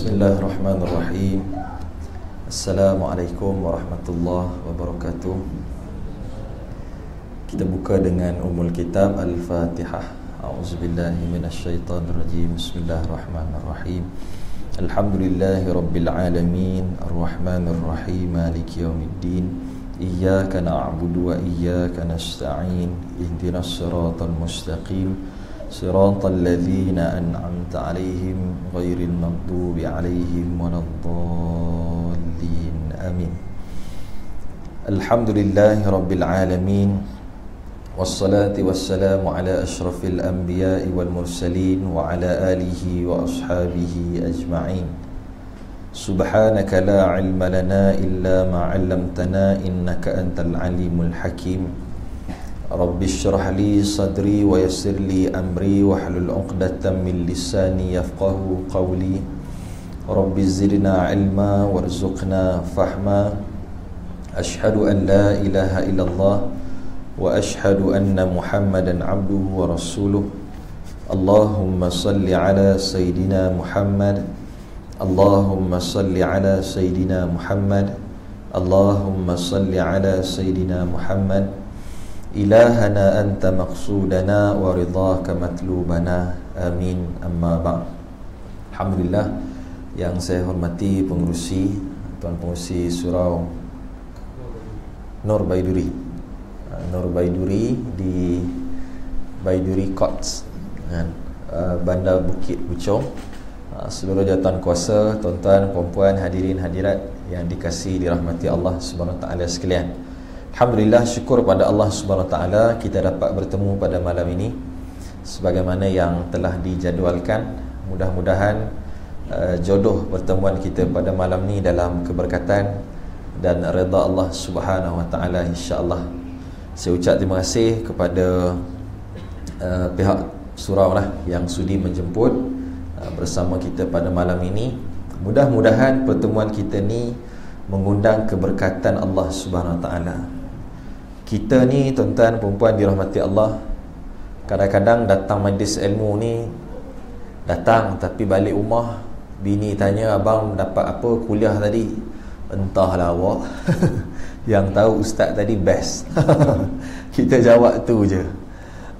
Bismillahirrahmanirrahim. Assalamualaikum warahmatullahi wabarakatuh. Kita buka dengan umul kitab Al-Fatihah. A'udzubillahi minasyaitanirrajim Bismillahirrahmanirrahim. Alhamdulillahi rabbil alamin. Ar-Rahmanirrahim. Maliki yaumiddin Iyyaka na'budu wa iyyaka nasta'in. Ihdinas siratal mustaqim صراط الذين أنعمت عليهم غير المغضوب عليهم ولا الضالين. آمين. الحمد لله رب العالمين والصلاة والسلام على أشرف الأنبياء والمرسلين وعلى آله وأصحابه أجمعين. سبحانك لا علم لنا إلا ما علمتنا إنك أنت العليم الحكيم. رب اشرح لي صدري ويسر لي أمري واحلل عقدة من لساني يفقه قولي رب زدنا علما وارزقنا فهما أشهد أن لا إله إلا الله وأشهد أن محمدا عبده ورسوله اللهم صل على سيدنا محمد اللهم صل على سيدنا محمد اللهم صل على سيدنا محمد Ilahana anta maqsudana wa ridhaka matlubana. Amin. Amma ba' Alhamdulillah. Yang saya hormati pengurusi Tuan pengurusi surau Nur Baiduri. Uh, Nur Baiduri di Baiduri Courts kan? uh, Bandar Bukit Puchong uh, Seluruh jatuhan kuasa Tuan-tuan, perempuan, hadirin, hadirat Yang dikasih dirahmati Allah Subhanahu Taala sekalian Alhamdulillah syukur pada Allah Subhanahu Wa Taala kita dapat bertemu pada malam ini sebagaimana yang telah dijadualkan mudah-mudahan uh, jodoh pertemuan kita pada malam ini dalam keberkatan dan redha Allah Subhanahu Wa Taala insya-Allah. Saya ucap terima kasih kepada uh, pihak surau lah yang sudi menjemput uh, bersama kita pada malam ini. Mudah-mudahan pertemuan kita ni mengundang keberkatan Allah Subhanahu Wa Taala kita ni tuan-tuan perempuan dirahmati Allah kadang-kadang datang majlis ilmu ni datang tapi balik rumah bini tanya abang dapat apa kuliah tadi? Entahlah awak. Yang tahu ustaz tadi best. Kita jawab tu je.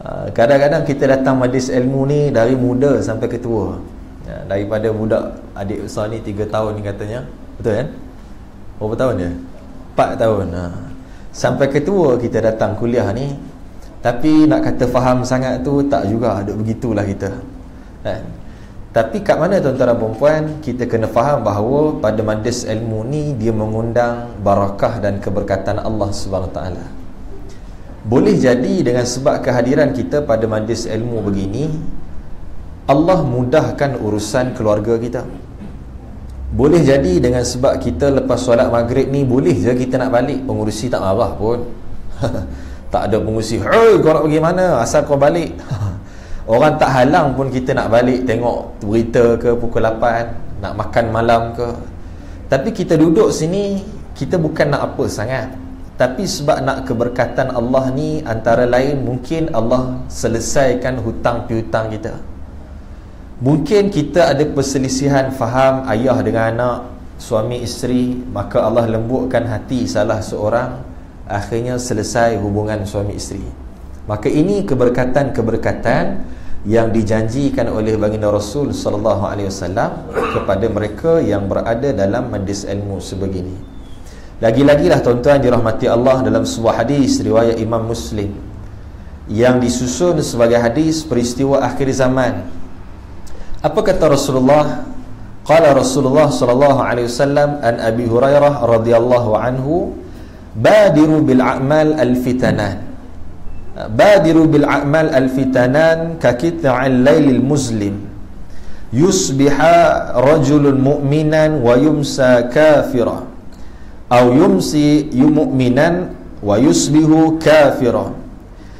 Ah, kadang-kadang kita datang majlis ilmu ni dari muda sampai ketua ya, daripada budak adik besar ni 3 tahun ni katanya. Betul kan? Berapa tahun dia? 4 tahun ha. Sampai ketua kita datang kuliah ni Tapi nak kata faham sangat tu Tak juga ada begitulah kita. Kan? Tapi kat mana tuan-tuan dan perempuan Kita kena faham bahawa Pada majlis ilmu ni Dia mengundang barakah dan keberkatan Allah SWT Boleh jadi dengan sebab kehadiran kita Pada majlis ilmu begini Allah mudahkan urusan keluarga kita boleh jadi dengan sebab kita lepas solat maghrib ni Boleh je kita nak balik. Pengurusi tak marah pun. Tak ada pengurusi Hei kau nak pergi mana? Asal kau balik. Orang tak halang pun kita nak balik Tengok berita ke pukul 8 Nak makan malam ke. Tapi kita duduk sini Kita bukan nak apa sangat. Tapi sebab nak keberkatan Allah ni Antara lain mungkin Allah Selesaikan hutang piutang kita Mungkin kita ada perselisihan faham ayah dengan anak, suami isteri, maka Allah lembutkan hati salah seorang, akhirnya selesai hubungan suami isteri. Maka ini keberkatan-keberkatan yang dijanjikan oleh baginda Rasul sallallahu alaihi wasallam kepada mereka yang berada dalam majlis ilmu sebegini. Lagi-lagi lah tuan-tuan dirahmati Allah dalam sebuah hadis riwayat Imam Muslim yang disusun sebagai hadis peristiwa akhir zaman apa kata Rasulullah? Qala Rasulullah sallallahu alaihi wasallam an Abi Hurairah radhiyallahu anhu badiru bil a'mal al fitanan. Badiru bil a'mal al fitanan ka qit'al lailil muslim. Yusbiha rajulun mu'minan wa yumsa kafira. Aw yumsi mu'minan wa yusbihu kafira.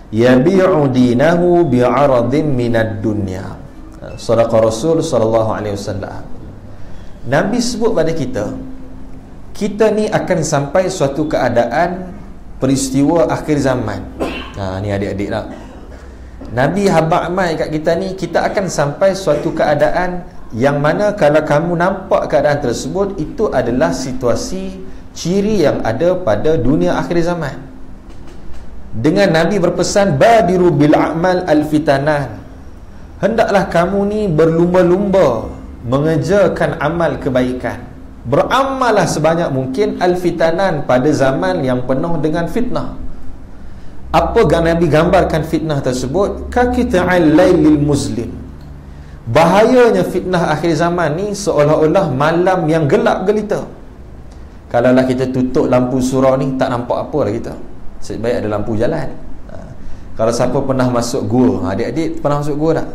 Yabi'u dinahu bi'aradin minad dunya sadaqa Rasul sallallahu alaihi wasallam. Nabi sebut pada kita kita ni akan sampai suatu keadaan peristiwa akhir zaman. Ha ni adik-adik lah. Nabi habaq mai kat kita ni kita akan sampai suatu keadaan yang mana kalau kamu nampak keadaan tersebut itu adalah situasi ciri yang ada pada dunia akhir zaman dengan Nabi berpesan badiru bil a'mal al fitanan hendaklah kamu ni berlumba-lumba mengejarkan amal kebaikan. Beramallah sebanyak mungkin al fitanan pada zaman yang penuh dengan fitnah. Apa yang Nabi gambarkan fitnah tersebut? Kakita'al lailil muslim. Bahayanya fitnah akhir zaman ni seolah-olah malam yang gelap gelita. Kalaulah kita tutup lampu surau ni Tak nampak apa lah kita. Sebaik ada lampu jalan. Ha. Kalau siapa pernah masuk gua ha, Adik-adik pernah masuk gua tak?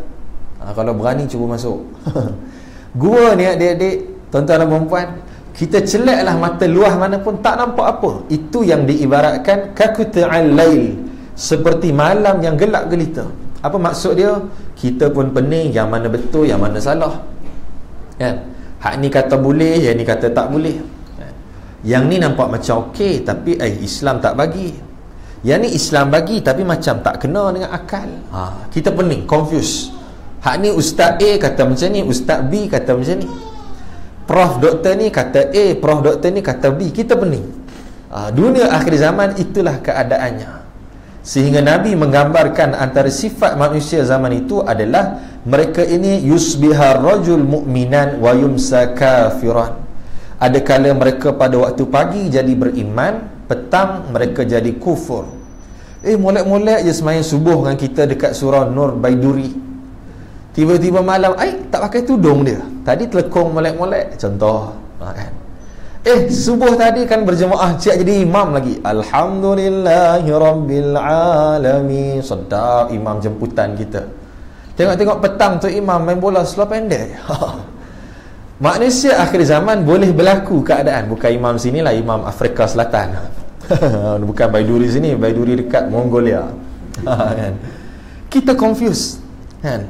Ha, kalau berani cuba masuk. Gua ni adik-adik Tuan-tuan dan perempuan Kita celaklah mata luah mana pun Tak nampak apa. Itu yang diibaratkan Kakuta'al lail Seperti malam yang gelap gelita. Apa maksud dia? Kita pun pening Yang mana betul Yang mana salah. Kan? Hak ni kata boleh Yang ni kata tak boleh. Yang ni nampak macam okey tapi eh Islam tak bagi. Yang ni Islam bagi tapi macam tak kena dengan akal. Ha, kita pening confuse hak ni Ustaz A kata macam ni Ustaz B kata macam ni. Prof doktor ni kata A Prof doktor ni kata B. Kita pening. Ha, dunia akhir zaman itulah keadaannya. Sehingga Nabi menggambarkan antara sifat manusia zaman itu adalah mereka ini yusbihar rajul mu'minan wa yumsa kafiran. Ada kala mereka pada waktu pagi jadi beriman petang mereka jadi kufur. Eh molek-molek je semayang subuh dengan kita dekat surah Nur Baiduri tiba-tiba malam ai tak pakai tudung dia. Tadi telekong molek-molek contoh ha, kan? Eh subuh tadi kan berjemaah cik jadi imam lagi. Alhamdulillahirabbilalamin sedap imam jemputan kita. Tengok-tengok petang tu imam main bola seluar pendek. Manusia akhir zaman boleh berlaku keadaan. Bukan imam sini lah Imam Afrika Selatan. Bukan Baiduri sini Baiduri dekat Mongolia. Kan? Kita confuse kan?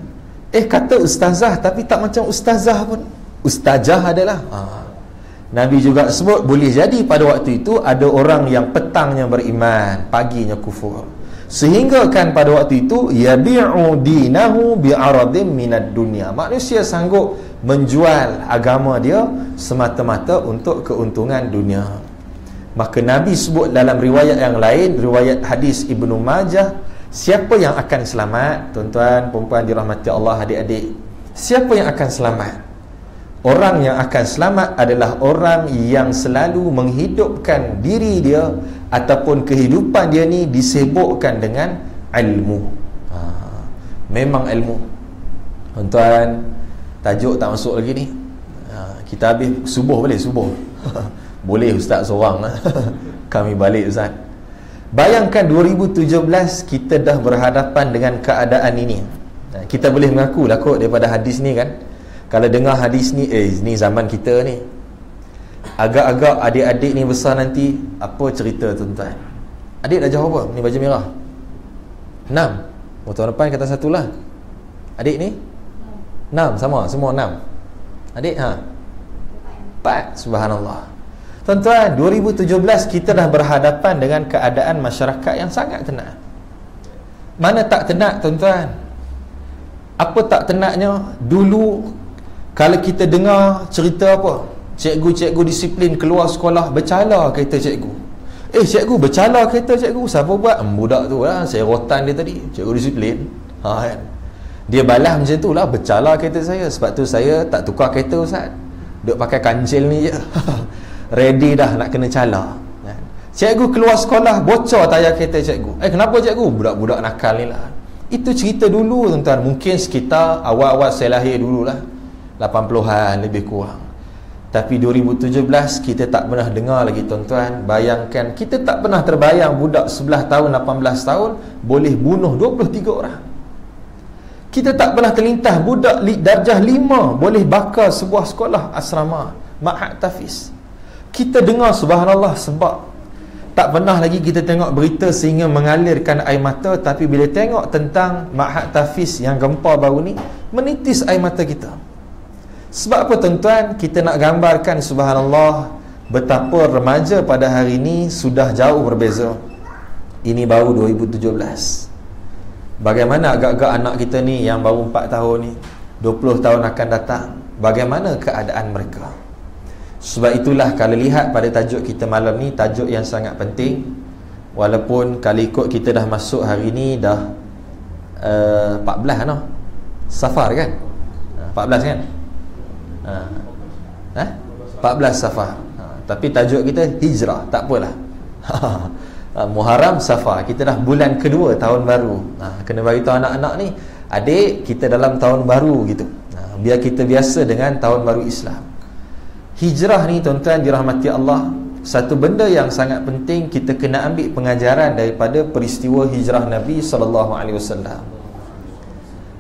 Eh kata ustazah Tapi tak macam ustazah pun. Ustazah adalah ha. Nabi juga sebut Boleh jadi pada waktu itu Ada orang yang petangnya beriman Paginya kufur. Sehingga kan pada waktu itu Yabi'u dinahu bi'aradim minad dunia. Manusia sanggup menjual agama dia semata-mata untuk keuntungan dunia. Maka Nabi sebut dalam riwayat yang lain riwayat hadis Ibnu Majah siapa yang akan selamat? Tuan-tuan perempuan dirahmati Allah adik-adik. Siapa yang akan selamat? Orang yang akan selamat adalah orang yang selalu menghidupkan diri dia ataupun kehidupan dia ni disebukkan dengan ilmu. Ha, memang ilmu. Tuan-tuan tajuk tak masuk lagi ni. Ha, kita habis subuh boleh subuh. Boleh ustaz seorang. Kami balik ustaz bayangkan 2017 kita dah berhadapan dengan keadaan ini. Kita boleh mengaku lah kot daripada hadis ni kan. Kalau dengar hadis ni eh ni zaman kita ni. Agak-agak adik-adik ni besar nanti apa cerita tuan-tuan? Adik dah jawab apa? Ni baju merah. 6 tahun depan kata satu lah. Adik ni? Enam. Sama. Semua enam. Adik ha. Empat. Subhanallah. Tuan-tuan, 2017 kita dah berhadapan dengan keadaan masyarakat yang sangat tenang. Mana tak tenang tuan-tuan? Apa tak tenangnya? Dulu kalau kita dengar cerita apa? Cikgu-cikgu disiplin keluar sekolah bercala kereta cikgu. Eh cikgu bercala kereta cikgu. Siapa buat? Budak tu lah. Saya rotan dia tadi. Cikgu disiplin. Ha kan? dia balas macam tu lah bercala kereta saya sebab tu saya tak tukar kereta Ustaz duk pakai kancil ni je ready dah nak kena cala. Kan? cikgu keluar sekolah bocor tayar kereta cikgu. Eh kenapa cikgu? Budak-budak nakal ni lah. Itu cerita dulu tuan-tuan. Mungkin sekitar awal-awal saya lahir dululah. 80-an lebih kurang. Tapi 2017 kita tak pernah dengar lagi tuan-tuan. Bayangkan kita tak pernah terbayang budak 11 tahun 18 tahun boleh bunuh 23 orang. Kita tak pernah terlintas budak darjah lima boleh bakar sebuah sekolah asrama Ma'had Tafiz. Kita dengar subhanallah sebab tak pernah lagi kita tengok berita sehingga mengalirkan air mata tapi bila tengok tentang Ma'had Tafiz yang gempa baru ni menitis air mata kita. Sebab apa tuan-tuan? Kita nak gambarkan subhanallah betapa remaja pada hari ini sudah jauh berbeza. Ini baru 2017. Bagaimana agak-agak anak kita ni yang baru 4 tahun ni 20 tahun akan datang bagaimana keadaan mereka sebab itulah kalau lihat pada tajuk kita malam ni tajuk yang sangat penting. Walaupun kalau ikut kita dah masuk hari ni dah uh, 14 no? safar kan? 14 kan? Uh, eh? 14 safar. Uh, tapi tajuk kita hijrah tak apalah. Uh, Muharram Safar. Kita dah bulan kedua tahun baru. Uh, kena bagi tahu anak-anak ni adik kita dalam tahun baru gitu. Ha, biar kita biasa dengan tahun baru Islam hijrah ni tuan-tuan dirahmati Allah satu benda yang sangat penting kita kena ambil pengajaran daripada peristiwa hijrah Nabi SAW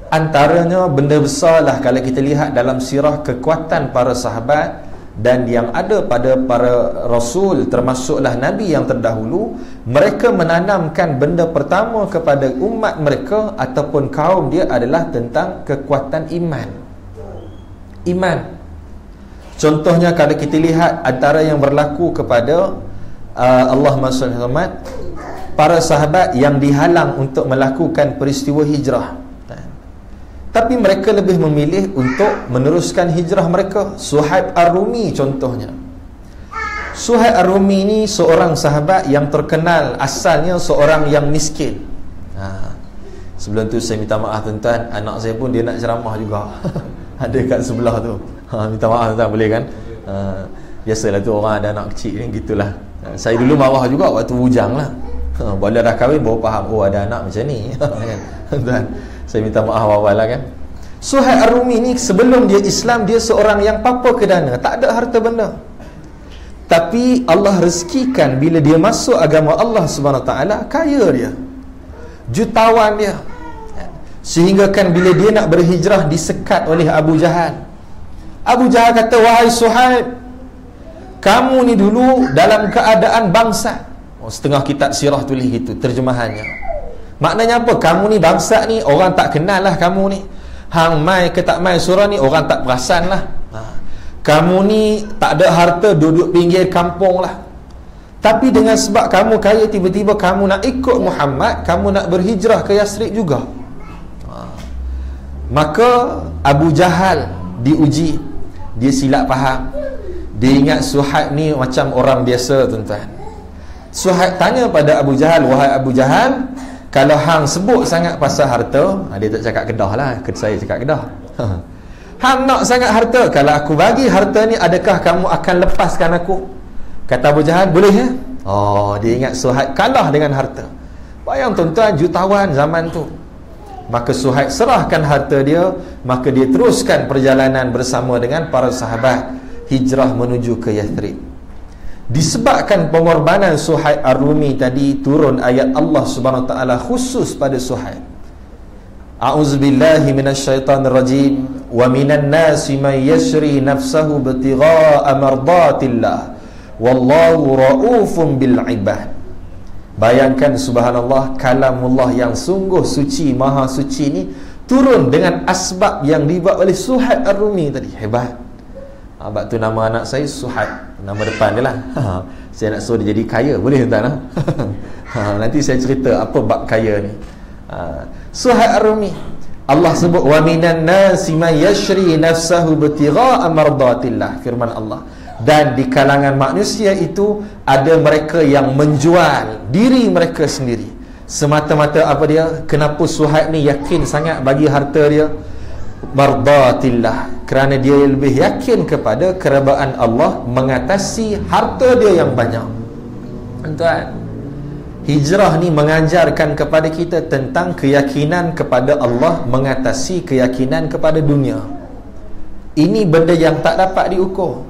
antaranya benda besar lah kalau kita lihat dalam sirah kekuatan para sahabat dan yang ada pada para rasul termasuklah nabi yang terdahulu. Mereka menanamkan benda pertama kepada umat mereka ataupun kaum dia adalah tentang kekuatan iman. Iman contohnya kalau kita lihat antara yang berlaku kepada uh, Allah Muhammad para sahabat yang dihalang untuk melakukan peristiwa hijrah. Tapi mereka lebih memilih untuk meneruskan hijrah mereka. Suhaib Ar-Rumi contohnya. Suhaib Ar-Rumi ni seorang sahabat yang terkenal asalnya seorang yang miskin. Ha. sebelum tu saya minta maaf tuan-tuan anak saya pun dia nak ceramah juga. Ada kat sebelah tu ha, minta maaf tuan-tuan boleh kan ha. biasalah tu orang ada anak kecil ni gitulah ha. saya dulu marah juga waktu bujang lah ha. bila dah kahwin baru faham oh ada anak macam ni kan? tuan saya minta maaf awal-awal lah kan Suhaib Ar-Rumi ni sebelum dia Islam dia seorang yang papa kedana tak ada harta benda tapi Allah rezekikan bila dia masuk agama Allah Subhanahu taala kaya dia jutawan dia sehingga kan bila dia nak berhijrah disekat oleh Abu Jahal Abu Jahal kata wahai Suhaib kamu ni dulu dalam keadaan bangsa oh, setengah kitab sirah tulis gitu terjemahannya Maknanya apa? Kamu ni bangsa ni orang tak kenal lah kamu ni. Hang mai ke tak mai surah ni orang tak perasan lah. Ha. Kamu ni tak ada harta duduk pinggir kampung lah. Tapi dengan sebab kamu kaya tiba-tiba kamu nak ikut Muhammad, kamu nak berhijrah ke Yasrib juga. Ha. Maka Abu Jahal diuji. Dia silap faham. Dia ingat Suhaib ni macam orang biasa tuan-tuan. Suhaib tanya pada Abu Jahal, wahai Abu Jahal, kalau hang sebut sangat pasal harta ha, dia tak cakap kedah lah saya cakap kedah. Hang nak sangat harta kalau aku bagi harta ni adakah kamu akan lepaskan aku? Kata Abu Jahal boleh ya? Oh dia ingat Suhaib kalah dengan harta. Bayang tuan-tuan jutawan zaman tu maka Suhaib serahkan harta dia maka dia teruskan perjalanan bersama dengan para sahabat hijrah menuju ke Yathrib. Disebabkan pengorbanan Suhaib Ar-Rumi tadi turun ayat Allah Subhanahu wa taala khusus pada Suhaib. A'udzubillahi minasyaitonirrajim wa minan nasi man yashri nafsahu bitigha'a mardatillah. Wallahu raufun bil ibad Bayangkan subhanallah kalamullah yang sungguh suci maha suci ni turun dengan asbab yang dibuat oleh Suhaib Ar-Rumi tadi. Hebat. Ha, Sebab tu nama anak saya Suhaib. Nama depan dia lah. Ha, Saya nak suruh dia jadi kaya. Boleh tuan ha? ha, Nanti saya cerita apa bab kaya ni. Ha, Suhaib Ar-Rumi. Allah sebut wa minan nasi man yashri nafsahu bitigha'a mardatillah. Firman Allah dan di kalangan manusia itu ada mereka yang menjual diri mereka sendiri. Semata-mata apa dia? Kenapa Suhaib ni yakin sangat bagi harta dia? Mardatillah. Kerana dia lebih yakin kepada kerabaan Allah mengatasi harta dia yang banyak. Tuan. Hijrah ni mengajarkan kepada kita tentang keyakinan kepada Allah mengatasi keyakinan kepada dunia. Ini benda yang tak dapat diukur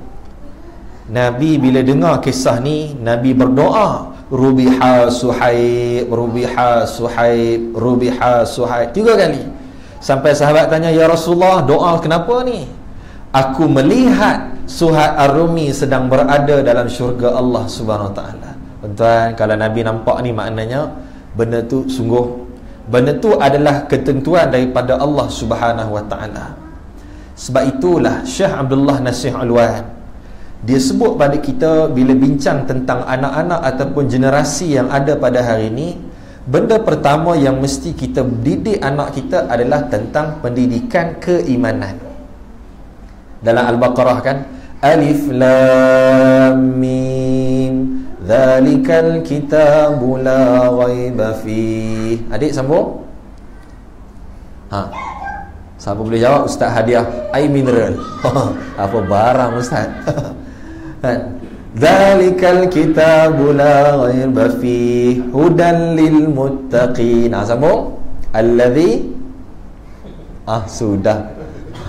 Nabi bila dengar kisah ni Nabi berdoa Rubiha Suhaib Rubiha Suhaib Rubiha Suhaib Tiga kali Sampai sahabat tanya Ya Rasulullah doa kenapa ni Aku melihat Suhat Ar-Rumi sedang berada dalam syurga Allah Subhanahu Wa Taala. Tuan kalau Nabi nampak ni maknanya benda tu sungguh benda tu adalah ketentuan daripada Allah Subhanahu Wa Taala. Sebab itulah Syekh Abdullah Nasih Alwan dia sebut pada kita bila bincang tentang anak-anak ataupun generasi yang ada pada hari ini Benda pertama yang mesti kita didik anak kita adalah tentang pendidikan keimanan. dalam Al-Baqarah kan Alif Lam Mim Zalikal kitabu la ghaiba fi Adik sambung? Ha. Siapa boleh jawab? Ustaz hadiah air mineral. Apa barang Ustaz Zalikal kitabu la ghaiba fi Hudan lil muttaqin Ha sambung Alladhi Ah sudah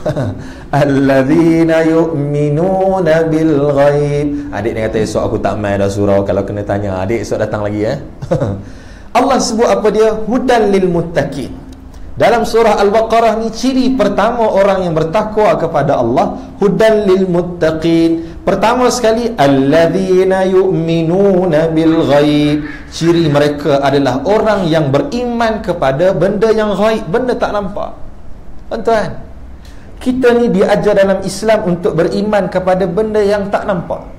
Alladzina yu'minuna bil ghaib. Adik ni kata esok aku tak main dah surau kalau kena tanya. Adik esok datang lagi eh. Allah sebut apa dia? Hudan lil muttaqin. Dalam surah Al-Baqarah ni ciri pertama orang yang bertakwa kepada Allah, hudan lil muttaqin. Pertama sekali alladzina yu'minuna bil ghaib. Ciri mereka adalah orang yang beriman kepada benda yang ghaib, benda tak nampak. Tuan-tuan, kita ni diajar dalam Islam untuk beriman kepada benda yang tak nampak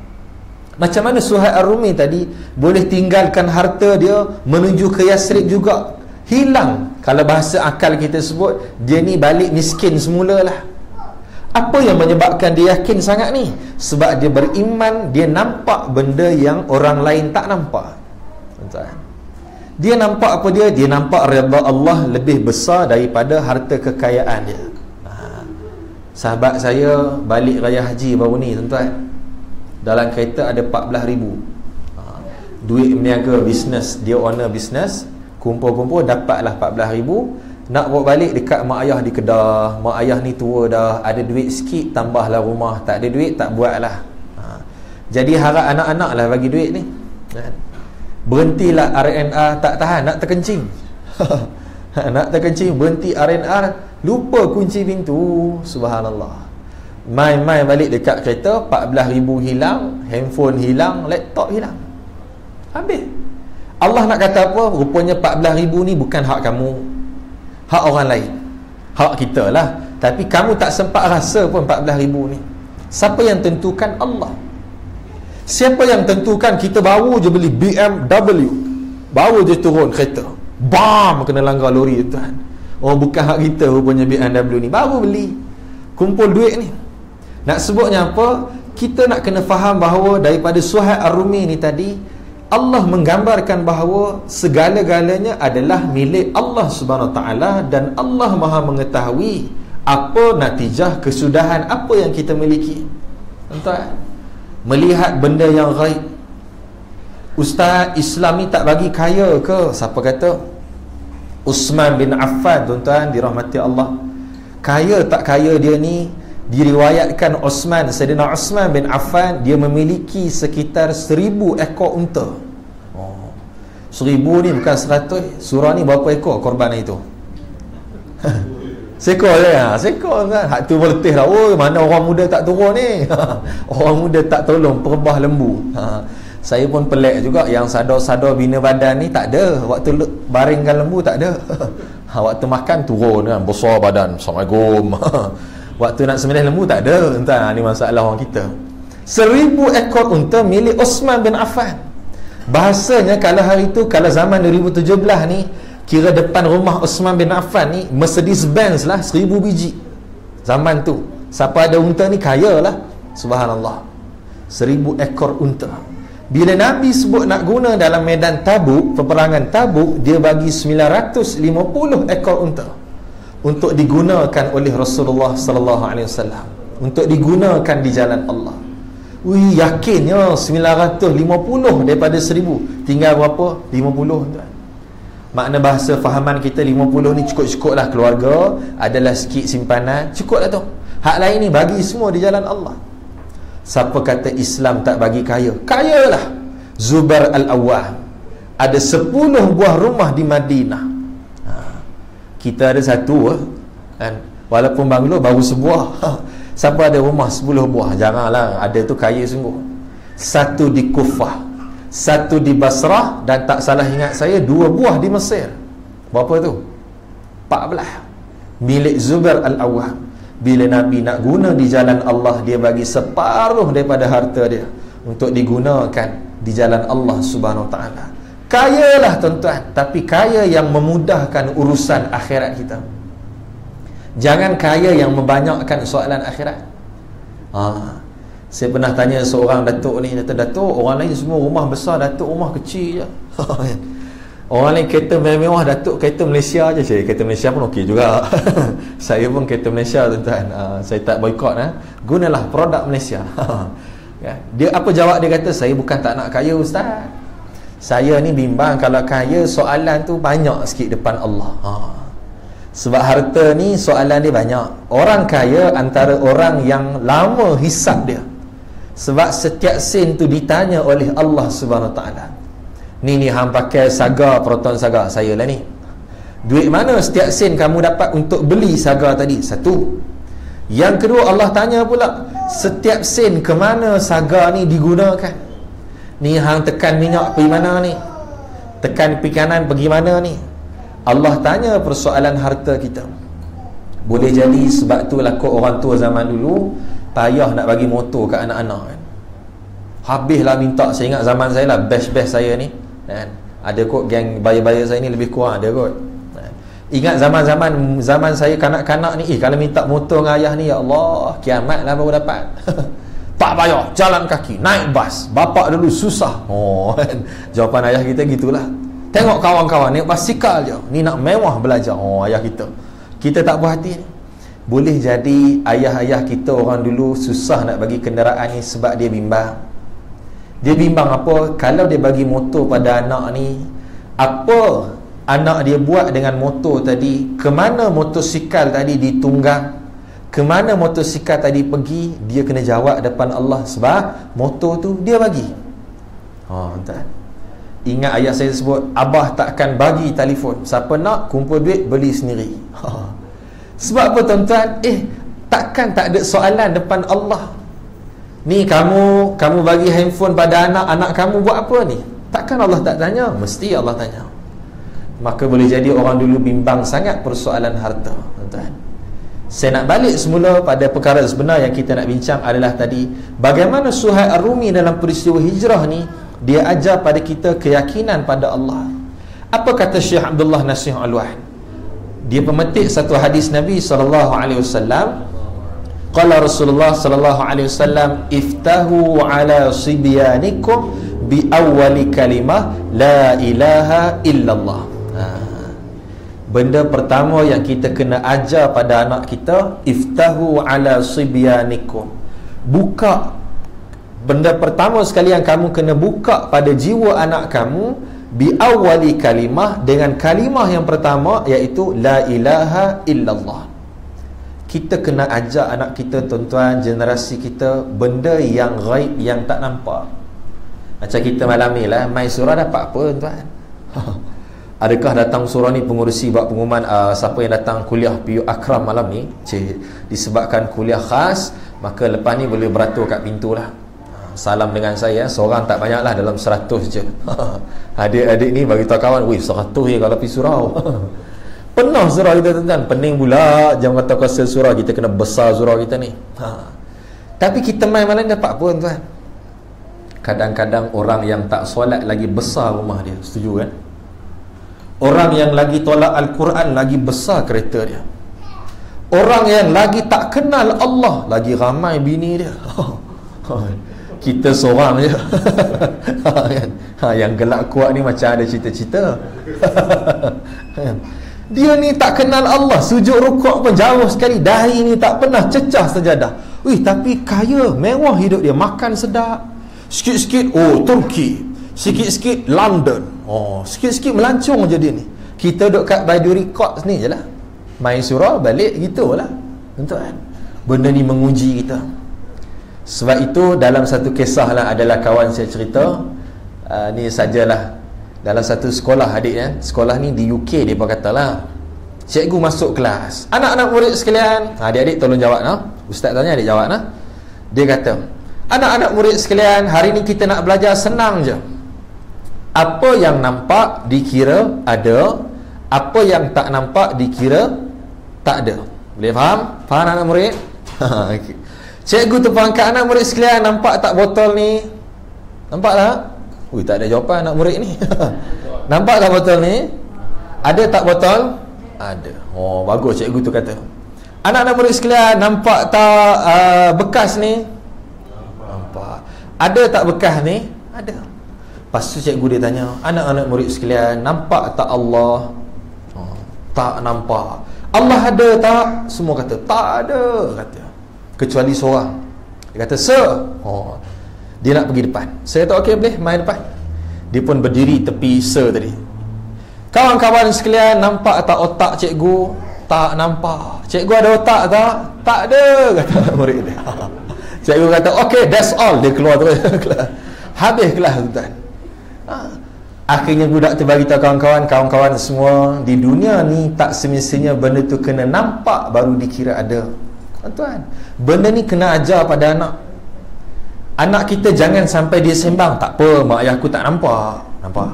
macam mana Suhaib Ar-Rumi tadi boleh tinggalkan harta dia menuju ke Yasrib juga hilang kalau bahasa akal kita sebut dia ni balik miskin semula lah apa yang menyebabkan dia yakin sangat ni? Sebab dia beriman dia nampak benda yang orang lain tak nampak. Dia nampak apa dia? Dia nampak redha Allah lebih besar daripada harta kekayaan dia. Sahabat saya balik raya haji baru ni tuan-tuan. Dalam kereta ada 14 ribu. Ha, Duit meniaga bisnes Dia owner bisnes. Kumpul-kumpul dapatlah 14 ribu Nak bawa balik dekat mak ayah di Kedah. Mak ayah ni tua dah. Ada duit sikit tambahlah rumah. Tak ada duit tak buat lah ha, Jadi harap anak-anak lah bagi duit ni. Kan? Berhentilah RNR tak tahan. Nak terkencing. Nak terkencing Berhenti RNR Lupa kunci pintu. Subhanallah. Main-main balik dekat kereta 14 ribu hilang Handphone hilang Laptop hilang. Habis. Allah nak kata apa? Rupanya 14 ribu ni bukan hak kamu Hak orang lain. Hak kita lah. Tapi kamu tak sempat rasa pun 14 ribu ni. Siapa yang tentukan? Allah. Siapa yang tentukan? Kita baru je beli BMW Baru je turun kereta. Bam! Kena langgar lori tuan Oh bukan hak kita rupanya BMW ni. Baru beli. Kumpul duit ni. Nak sebutnya apa? Kita nak kena faham bahawa Daripada Suhaib Ar-Rumi ni tadi Allah menggambarkan bahawa Segala-galanya adalah milik Allah Subhanahu Taala Dan Allah maha mengetahui Apa natijah kesudahan Apa yang kita miliki. Entah Melihat benda yang gaib Ustaz Islam ni tak bagi kaya ke? Siapa kata? Usman bin Affan tuan-tuan dirahmati Allah. Kaya tak kaya dia ni diriwayatkan Osman Sayyidina Osman bin Affan dia memiliki sekitar seribu ekor unta. Oh. seribu ni bukan seratus surah ni berapa ekor korban itu? Sekor je ha? sekor kan? Hak tu berletih lah oh mana orang muda tak turun ni? Orang muda tak tolong perbah lembu. Ha. Saya pun pelik juga yang sadar-sadar bina badan ni tak ada. Waktu baringkan lembu tak ada. Ha, waktu makan turun kan? Besar badan Assalamualaikum waktu nak sembelih lembu tak ada entah ni masalah orang kita. Seribu ekor unta milik Osman bin Affan. Bahasanya kalau hari tu kalau zaman 2017 ni kira depan rumah Osman bin Affan ni Mercedes Benz lah seribu biji. Zaman tu. Siapa ada unta ni kaya lah. Subhanallah. Seribu ekor unta. Bila Nabi sebut nak guna dalam medan tabuk Peperangan tabuk Dia bagi 950 ekor unta Untuk digunakan oleh Rasulullah Sallallahu Alaihi Wasallam Untuk digunakan di jalan Allah Wih yakinnya 950 daripada 1000 Tinggal berapa? 50 tuan Makna bahasa fahaman kita 50 ni cukup-cukup lah keluarga Adalah sikit simpanan Cukup lah tu Hak lain ni bagi semua di jalan Allah Siapa kata Islam tak bagi kaya? Kaya lah. Zubar Al-Awwah. Ada sepuluh buah rumah di Madinah. Ha. Kita ada satu. Eh? Kan? Walaupun banglo baru sebuah. Siapa ada rumah sepuluh buah? Janganlah. Ada tu kaya sungguh. Satu di Kufah. Satu di Basrah. Dan tak salah ingat saya, dua buah di Mesir. Berapa tu? Empat belah. Milik Zubar Al-Awwah bila Nabi nak guna di jalan Allah dia bagi separuh daripada harta dia untuk digunakan di jalan Allah Subhanahu Wa Taala. Kayalah tuan-tuan, tapi kaya yang memudahkan urusan akhirat kita. Jangan kaya yang membanyakkan soalan akhirat. ha. Saya pernah tanya seorang datuk ni Datuk, datuk orang lain semua rumah besar Datuk rumah kecil je Orang lain kereta mewah Datuk kereta Malaysia je saya Kereta Malaysia pun okey juga Saya pun kereta Malaysia tuan-tuan uh, Saya tak boykot eh. Gunalah produk Malaysia ya. Dia apa jawab dia kata Saya bukan tak nak kaya ustaz Saya ni bimbang Kalau kaya soalan tu banyak sikit depan Allah ha. Sebab harta ni soalan dia banyak Orang kaya antara orang yang lama hisap dia Sebab setiap sen tu ditanya oleh Allah Subhanahu Taala. Ni ni hang pakai saga proton saga saya lah ni. Duit mana setiap sen kamu dapat untuk beli saga tadi? Satu. Yang kedua Allah tanya pula, setiap sen ke mana saga ni digunakan? Ni hang tekan minyak pergi mana ni? Tekan pergi kanan pergi mana ni? Allah tanya persoalan harta kita. Boleh jadi sebab tu lah kok orang tua zaman dulu payah nak bagi motor ke anak-anak kan. Habislah minta saya ingat zaman saya lah best-best saya ni kan? ada kot geng bayar-bayar saya ni lebih kurang ada kot kan? ingat zaman-zaman zaman saya kanak-kanak ni eh kalau minta motor dengan ayah ni ya Allah kiamat lah baru dapat tak bayar jalan kaki. Naik bas. Bapak dulu susah. Oh kan? jawapan ayah kita gitulah. Tengok kawan-kawan naik basikal je. Ni nak mewah belajar. Oh ayah kita. Kita tak puas hati. Boleh jadi ayah-ayah kita orang dulu susah nak bagi kenderaan ni sebab dia bimbang. Dia bimbang apa? Kalau dia bagi motor pada anak ni apa anak dia buat dengan motor tadi? Ke mana motosikal tadi ditunggang ke mana motosikal tadi pergi dia kena jawab depan Allah sebab motor tu dia bagi ha entah ingat ayah saya sebut abah takkan bagi telefon siapa nak kumpul duit beli sendiri ha. sebab apa tuan-tuan eh takkan tak ada soalan depan Allah Ni kamu kamu bagi handphone pada anak anak kamu buat apa ni? Takkan Allah tak tanya? Mesti Allah tanya. Maka boleh jadi orang dulu bimbang sangat persoalan harta, tuan-tuan. Saya nak balik semula pada perkara sebenar yang kita nak bincang adalah tadi bagaimana Suhaib Ar-Rumi dalam peristiwa hijrah ni dia ajar pada kita keyakinan pada Allah. Apa kata Syekh Abdullah Nasih Al-Wahid? Dia pemetik satu hadis Nabi wasallam Qala Rasulullah sallallahu alaihi wasallam iftahu ala sibyanikum bi awwali kalimah la ilaha illallah. Benda pertama yang kita kena ajar pada anak kita iftahu ala sibyanikum. Buka. Benda pertama sekali yang kamu kena buka pada jiwa anak kamu bi awwali kalimah dengan kalimah yang pertama iaitu la ilaha illallah. Kita kena ajak anak kita tuan-tuan generasi kita benda yang gaib yang tak nampak. Macam kita malam ni lah main surah dapat apa tuan adakah datang surah ni pengurusi buat pengumuman uh, siapa yang datang kuliah PU Akram malam ni cik, disebabkan kuliah khas maka lepas ni boleh beratur kat pintu lah. Salam dengan saya seorang tak banyak lah dalam seratus je. Adik-adik ni bagi tahu kawan wih seratus je kalau pergi surau. Penuh surah kita tuan pening pula jangan kata kuasa surah kita kena besar surah kita ni. Ha. tapi kita main malam dapat pun tuan. Kadang-kadang orang yang tak solat lagi besar rumah dia. Setuju kan orang yang lagi tolak Al-Quran lagi besar kereta dia. Orang yang lagi tak kenal Allah lagi ramai bini dia. Kita seorang je. Ha, yang gelak kuat ni macam ada kan? Dia ni tak kenal Allah Sujud rukuk pun jauh sekali. Dahi ni tak pernah cecah sejadah. Wih tapi kaya Mewah hidup dia. Makan sedap. Sikit-sikit Oh Turki. Sikit-sikit London Oh Sikit-sikit melancong je dia ni. Kita duduk kat Baidu Records ni je lah. Main surah balik gitu lah Untuk kan? Benda ni menguji kita. Sebab itu dalam satu kisah lah Adalah kawan saya cerita uh, Ni sajalah. Dalam satu sekolah adik ya sekolah ni di UK dia pun katalah cikgu masuk kelas. Anak-anak murid sekalian. Ha, adik-adik tolong jawab no? ustaz tanya adik jawab no? dia kata anak-anak murid sekalian hari ni kita nak belajar senang je apa yang nampak dikira ada apa yang tak nampak dikira tak ada boleh faham? faham anak murid? okay. cikgu tu angkat anak murid sekalian nampak tak botol ni nampak tak? Ui, tak ada jawapan anak murid ni. Nampak tak botol ni? Ada tak botol? Ada. Oh, bagus cikgu tu kata. Anak-anak murid sekalian Nampak tak uh, bekas ni Nampak Ada tak bekas ni Ada Lepas tu cikgu dia tanya Anak-anak murid sekalian Nampak tak Allah? Oh, Tak nampak. Allah ada tak? Semua kata Tak ada kata. Kecuali seorang. Dia kata Sir. Oh, Dia nak pergi depan. Saya kata okey boleh? Main depan. Dia pun berdiri tepi Sir tadi. Kawan-kawan sekalian Nampak tak otak cikgu? Tak nampak. Cikgu ada otak tak? Tak ada Kata murid dia. Cikgu kata Okay that's all. Dia keluar terus. Habis kelas tuan ha. Akhirnya budak tu bagi tahu kawan-kawan Kawan-kawan semua Di dunia ni Tak semestinya benda tu kena nampak Baru dikira ada. Tuan Benda ni kena ajar pada anak. Anak kita jangan sampai dia sembang Tak apa Mak ayah aku tak nampak. Nampak?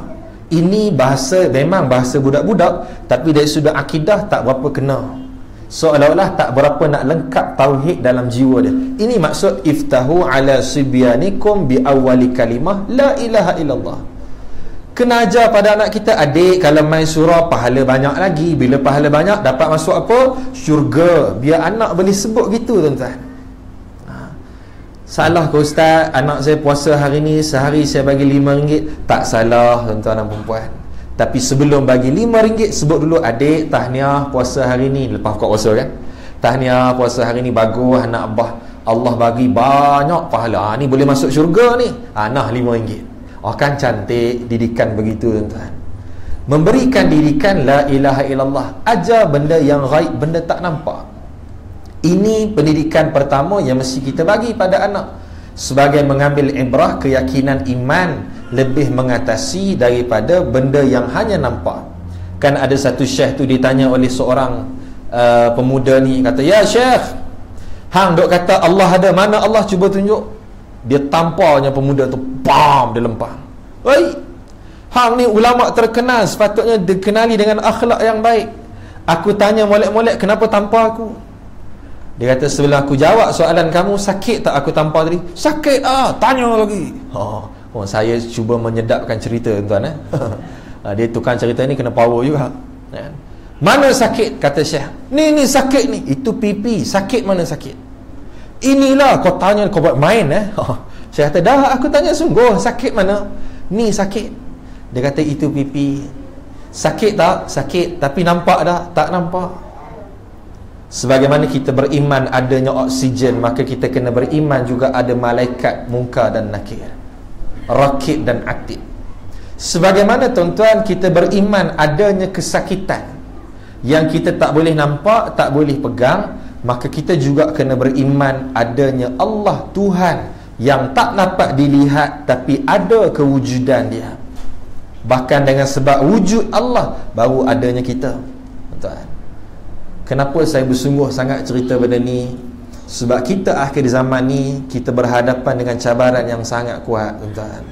Ini bahasa memang bahasa budak-budak tapi dari sudut akidah tak berapa kena. Seolah-olah tak berapa nak lengkap tauhid dalam jiwa dia. Ini maksud iftahu ala sibyanikum bi awwali kalimah la ilaha illallah kena ajar pada anak kita adik kalau main surah pahala banyak lagi. Bila pahala banyak dapat masuk apa? Syurga. Biar anak boleh sebut gitu tuan-tuan. Salah ke ustaz? Anak saya puasa hari ni Sehari saya bagi RM5 Tak salah tuan-tuan dan perempuan Tapi sebelum bagi RM5 Sebut dulu adik Tahniah puasa hari ni. Lepas buka puasa kan? Tahniah puasa hari ni Bagus anak abah Allah bagi banyak pahala. Ha, Ni boleh masuk syurga ni. Ha, Nah RM5 Oh kan cantik Didikan begitu tuan-tuan Memberikan didikan La ilaha illallah Ajar benda yang gaib Benda tak nampak ini pendidikan pertama yang mesti kita bagi pada anak sebagai mengambil ibrah keyakinan iman lebih mengatasi daripada benda yang hanya nampak. Kan ada satu syekh tu ditanya oleh seorang uh, pemuda ni kata, "Ya syekh, hang dok kata Allah ada, mana Allah cuba tunjuk?" Dia tamparnya pemuda tu, bam dia lempang. "Oi, hang ni ulama terkenal, sepatutnya dikenali dengan akhlak yang baik. Aku tanya molek-molek kenapa tampar aku?" Dia kata sebelum aku jawab soalan kamu Sakit tak aku tampar tadi? Sakit ah, tanya lagi oh, oh Saya cuba menyedapkan cerita tuan eh? Ah, dia tukang cerita ni kena power juga ya. Mana sakit? Kata Syekh Ni ni sakit ni Itu pipi Sakit mana sakit? Inilah kau tanya kau buat main eh? Saya kata dah aku tanya sungguh Sakit mana? Ni sakit Dia kata itu pipi Sakit tak? Sakit Tapi nampak tak? Tak nampak Sebagaimana kita beriman adanya oksigen Maka kita kena beriman juga ada malaikat muka dan nakir Rakib dan atib Sebagaimana tuan-tuan kita beriman adanya kesakitan Yang kita tak boleh nampak, tak boleh pegang Maka kita juga kena beriman adanya Allah Tuhan Yang tak dapat dilihat tapi ada kewujudan dia Bahkan dengan sebab wujud Allah Baru adanya kita Tuan-tuan Kenapa saya bersungguh sangat cerita benda ni? Sebab kita akhir zaman ni kita berhadapan dengan cabaran yang sangat kuat, tuan-tuan.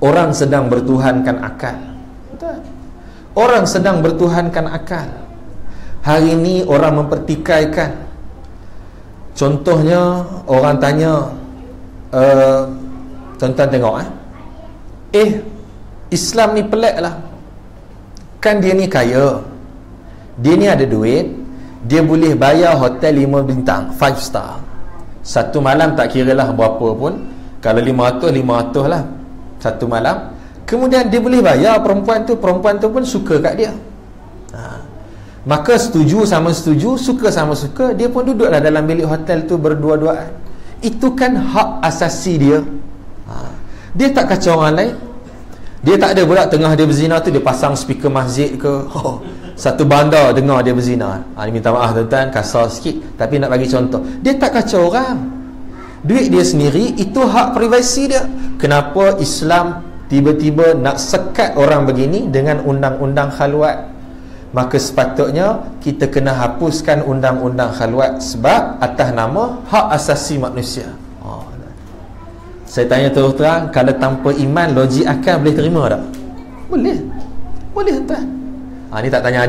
Orang sedang bertuhankan akal. Tuan. Orang sedang bertuhankan akal. Hari ini orang mempertikaikan. Contohnya orang tanya uh, tuan-tuan tengok eh. Eh, Islam ni pelik lah. Kan dia ni kaya. Dia ni ada duit. Dia boleh bayar hotel 5 bintang 5 star. Satu malam tak kira lah berapa pun. Kalau 500 500 lah satu malam. Kemudian dia boleh bayar perempuan tu. Perempuan tu pun suka kat dia. Ha. maka setuju sama setuju suka sama suka dia pun duduklah dalam bilik hotel tu berdua-duaan itu kan hak asasi dia. Ha. dia tak kacau orang lain. Dia tak ada pula tengah dia berzina tu dia pasang speaker masjid ke. Oh, satu bandar dengar dia berzina. Ha, minta maaf tuan-tuan kasar sikit. Tapi nak bagi contoh dia tak kacau orang. Duit dia sendiri itu hak privasi dia. Kenapa Islam tiba-tiba nak sekat orang begini dengan undang-undang khalwat maka sepatutnya kita kena hapuskan undang-undang khalwat sebab atas nama hak asasi manusia. Oh, saya tanya terus terang kalau tanpa iman logik akal boleh terima tak? boleh. Boleh tuan. Ha, ni tak tanya